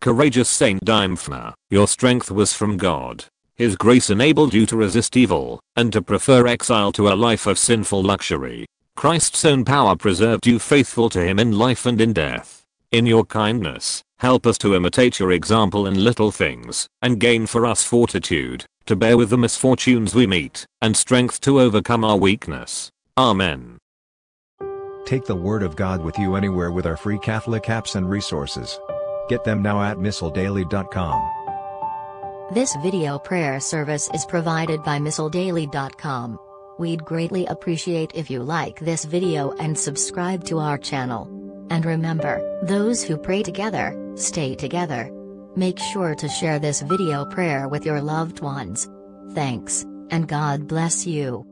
courageous Saint Dymphna, your strength was from God. His grace enabled you to resist evil, and to prefer exile to a life of sinful luxury. Christ's own power preserved you faithful to him in life and in death. In your kindness, help us to imitate your example in little things, and gain for us fortitude, to bear with the misfortunes we meet, and strength to overcome our weakness. Amen. Take the Word of God with you anywhere with our free Catholic apps and resources. Get them now at missaldaily.com. This video prayer service is provided by MissalDaily.com. We'd greatly appreciate if you like this video and subscribe to our channel. And remember, those who pray together, stay together. Make sure to share this video prayer with your loved ones. Thanks, and God bless you.